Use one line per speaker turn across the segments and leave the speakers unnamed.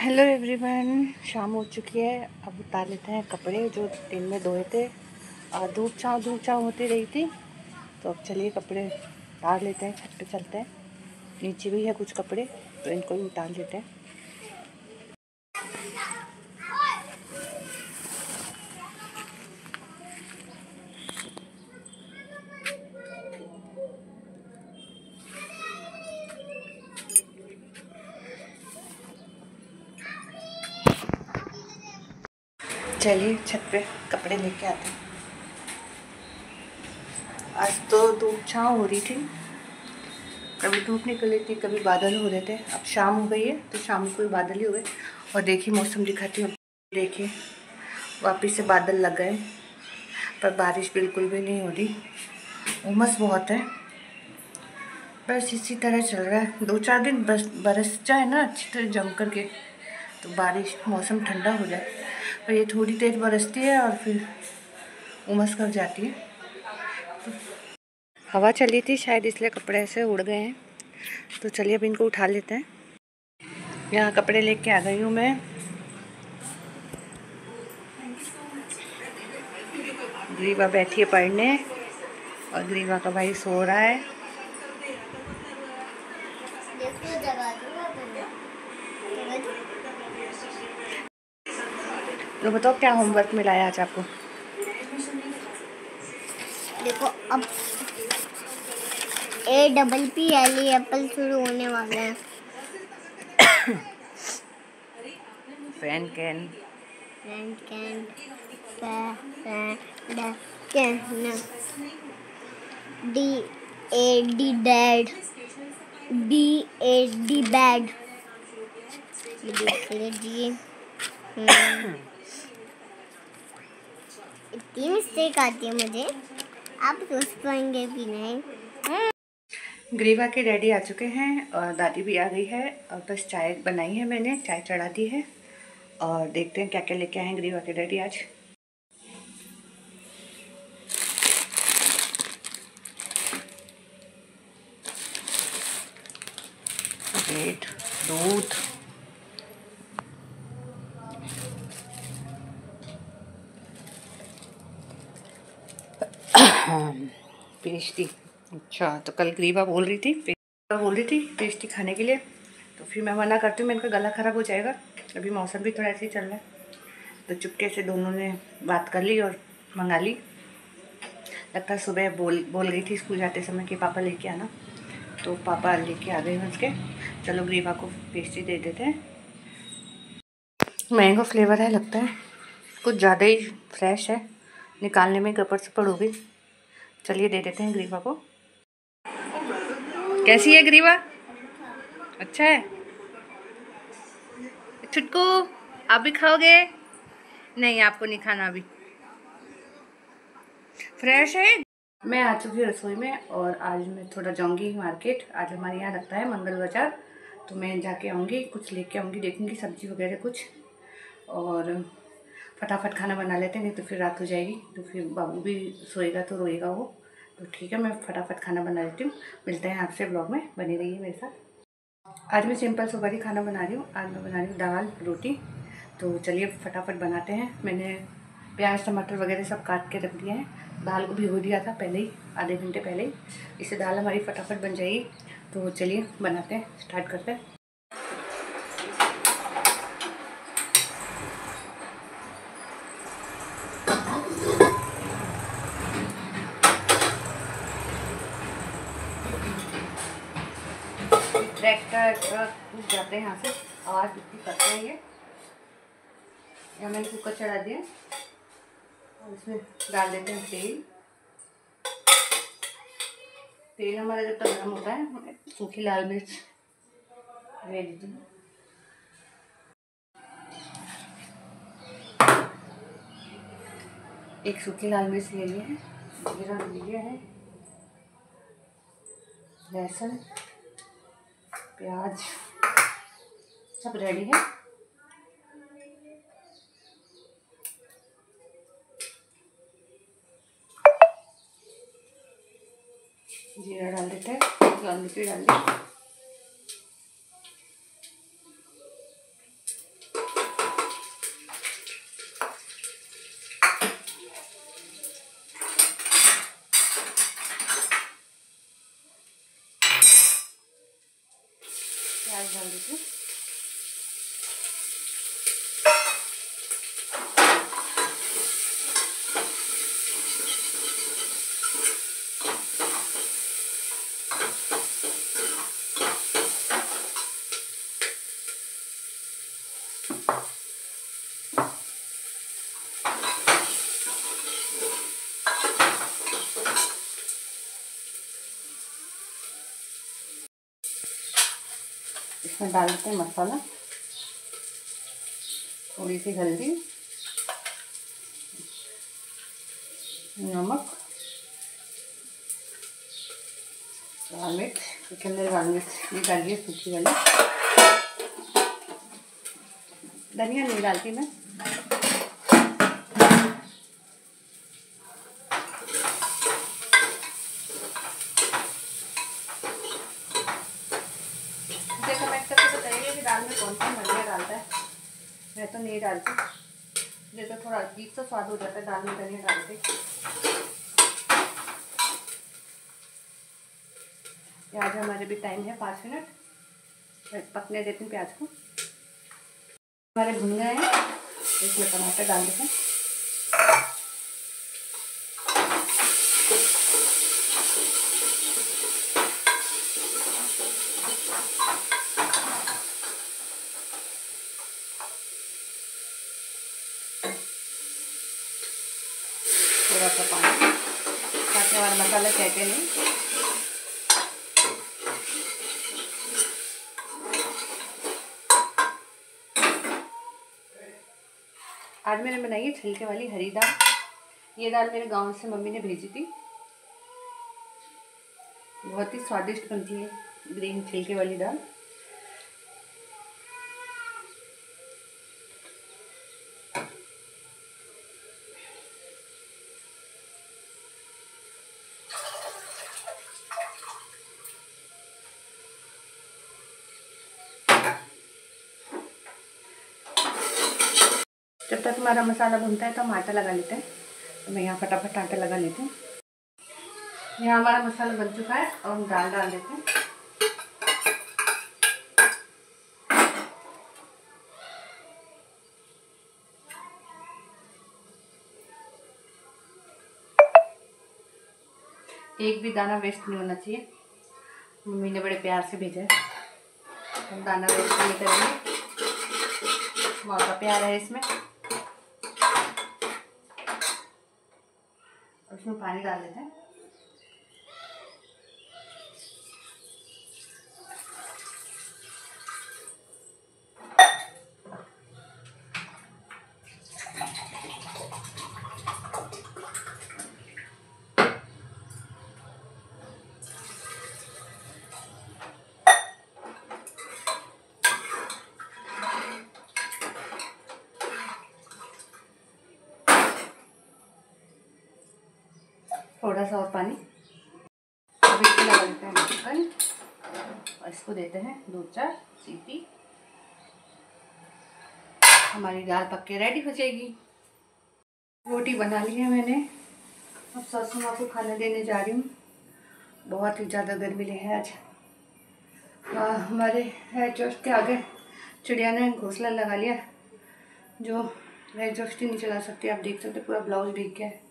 Hello everyone शाम हो चुकी है। अब उतार लेते हैं कपड़े, जो दिन में धोए थे। और धूप छाँव धूप छाँव होती रही थी। तो अब चलिए कपड़े उतार लेते हैं, छत पे चलते हैं। नीचे भी है कुछ कपड़े तो इनको भी उतार लेते हैं। चलिए छत पे कपड़े लेके आते हैं। आज तो धूप छाँव हो रही थी। कभी धूप निकल रही थी कभी बादल हो रहे थे। अब शाम हो गई है तो शाम को भी बादल ही हो गए। और देखिए, मौसम दिखाती हूँ। देखिए, वापिस से बादल लग गए। पर बारिश बिल्कुल भी नहीं हो रही। उमस बहुत है। बस इसी तरह चल रहा है। दो चार दिन बस बरस जाए ना, अच्छी तरह जम करके तो बारिश, मौसम ठंडा हो जाए। और ये थोड़ी देर बरसती है और फिर उमस कर जाती है। हवा चली थी शायद, इसलिए कपड़े ऐसे उड़ गए हैं। तो चलिए अब इनको उठा लेते हैं। यहाँ कपड़े लेके आ गई हूँ मैं। ग्रीवा बैठी है पढ़ने और ग्रीवा का भाई सो रहा है। तो बताओ क्या होमवर्क मिला है आज आपको?
देखो अब A double P L E apple शुरू होने वाले हैं।
Fan can
friend can friend can D A D dad B A D bad ये देख लीजिए हम्म। इतनी मिस्टेक आती है मुझे। आप सोच पाएँगे भी नहीं।
ग्रीवा के डैडी आ चुके हैं और दादी भी आ गई है। और बस चाय बनाई है मैंने, चाय चढ़ा दी है। और देखते हैं क्या क्या लेके आए हैं ग्रीवा के डैडी आज। दूध। पेस्टी अच्छा तो कल ग्रीवा बोल रही थी बोल रही थी पेस्टी खाने के लिए। तो फिर मैं मना करती हूँ मैंने कहा गला ख़राब हो जाएगा। अभी मौसम भी थोड़ा ऐसे ही चल रहा है। तो चुपके से दोनों ने बात कर ली और मंगा ली। लगता है सुबह बोल बोल गई थी स्कूल जाते समय कि पापा लेके आना। तो पापा लेके आ गए हैं उसके। चलो ग्रीवा को पेस्ट्री दे देते हैं। मैंगो फ्लेवर है, लगता है। कुछ ज़्यादा ही फ्रेश है। निकालने में गपड़ से पड़ गई। चलिए दे देते हैं ग्रीवा को। कैसी है ग्रीवा? अच्छा है? छुटकू, आप भी खाओगे? नहीं, आपको नहीं खाना अभी। फ्रेश है? मैं आ चुकी हूँ रसोई में और आज मैं थोड़ा जाऊँगी मार्केट। आज हमारे यहाँ लगता है मंगल बाज़ार तो मैं जाके आऊँगी, कुछ लेके आऊँगी, देखूँगी सब्ज़ी वगैरह कुछ। और फटाफट खाना बना लेते हैं, नहीं तो फिर रात हो जाएगी तो फिर बाबू भी सोएगा तो रोएगा वो। तो ठीक है, मैं फटाफट खाना बना लेती हूँ। मिलते हैं आपसे ब्लॉग में, बने रहिए मेरे साथ। आज मैं सिंपल सुबह ही खाना बना रही हूँ। आज मैं बना रही हूँ दाल, रोटी। तो चलिए फटाफट बनाते हैं। मैंने प्याज, टमाटर वगैरह सब काट के रख दिए हैं। दाल को भिगो दिया था पहले ही, आधे घंटे पहले ही। इससे दाल हमारी फटाफट बन जाएगी। तो चलिए बनाते हैं, स्टार्ट करते हैं। ट्रैक्टर ट्रक जाते हैं यहाँ से। आवाज़ इतनी करते हैं ये। यहाँ मैंने कुकर चढ़ा दिया। और इसमें डाल देते हैं तेल। तेल हमारा जब तक गर्म होता है सूखी लाल मिर्च ले लीजिए एक सूखी लाल मिर्च ले लिए है। जीरा लिया है। लहसुन। प्याज। सब रेडी है? जीरा डाल देते हैं लाल डाल डाल दी प्याज डाल इसमें डाल देते हैं मसाला। थोड़ी सी हल्दी, नमक लाल मिर्च इसके अंदर लाल मिर्च भी डालिए सूखी वाली। धनिया नहीं डालती में कौन सा धनिया डालता है तो नहीं डालती। तो थोड़ा अजीब सा स्वाद हो जाता है दाल में धनिया डालते प्याज हमारे भी टाइम है, पाँच मिनट। पकने देते हैं प्याज को। हमारे भुन गए हैं। इसमें टमाटर डाल देते हैं। थोड़ा सा पानी, ताकि हमारा मसाला चहके नहीं। आज मैंने बनाई है छिलके वाली हरी दाल। ये दाल मेरे गाँव से मम्मी ने भेजी थी। बहुत ही स्वादिष्ट बनती है ग्रीन छिलके वाली दाल। जब तक हमारा मसाला भुनता है तो हम आटा लगा लेते हैं। तो मैं यहाँ फटाफट आटा लगा लेती हूँ। यहाँ हमारा मसाला बन चुका है और हम दाल डाल देते हैं। एक भी दाना वेस्ट नहीं होना चाहिए। मम्मी ने बड़े प्यार से भेजा है। हम दाना वेस्ट नहीं करेंगे। माँ का प्यार है इसमें। उसमें पानी डाल देते हैं। थोड़ा सा और पानी। इसको लगा देते हैं ढक्कन इसको देते हैं दो चार सीटी। हमारी दाल पक के रेडी हो जाएगी। रोटी बना ली है मैंने। अब सासू माँ को खाना देने जा रही हूँ। बहुत ही ज़्यादा गर्मी ले है आज। आ, हमारे एग्जॉस्ट के आगे चिड़िया ने घोंसला लगा लिया। जो एग्जॉस्ट ही नहीं चला सकती आप देख सकते पूरा ब्लाउज भीग गया है।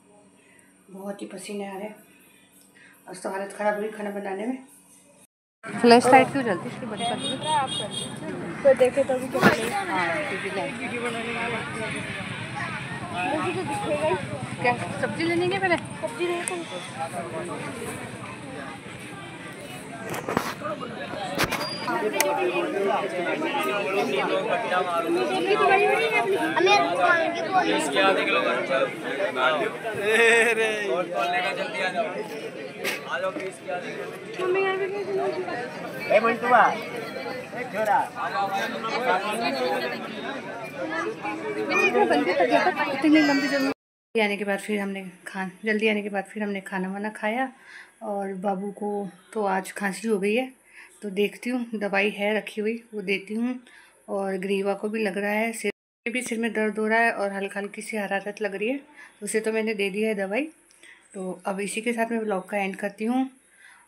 बहुत ही पसीने आ रहे हैं। और तो हालत ख़राब हुई खाना बनाने में। फ्लैश लाइट क्यों जलती इसकी बड़ी पतली
तो देखे तो भी
क्या सब्ज़ी लेने के पहले?
सब्ज़ी
इतनी लंबी जल्दी आने के बाद फिर हमने खान, जल्दी आने के बाद फिर हमने खाना वाना खाया और बाबू को तो आज खांसी हो गई है। तो देखती हूँ, दवाई है रखी हुई, वो देती हूँ और ग्रीवा को भी लग रहा है, सिर में भी सिर में दर्द हो रहा है और हल्का हल्की सी हरारत लग रही है उसे तो मैंने दे दिया है दवाई। तो अब इसी के साथ मैं ब्लॉग का एंड करती हूँ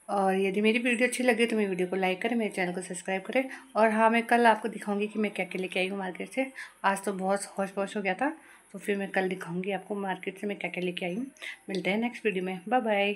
और यदि मेरी वीडियो अच्छी लगे तो मेरी वीडियो को लाइक करें, मेरे चैनल को सब्सक्राइब करें और हाँ मैं कल आपको दिखाऊँगी कि मैं क्या क्या लेके आई हूँ मार्केट से। आज तो बहुत हौश पौश हो गया था तो फिर मैं कल दिखाऊँगी आपको मार्केट से मैं क्या क्या लेके आई हूँ। मिलते हैं नेक्स्ट वीडियो में बाय बाय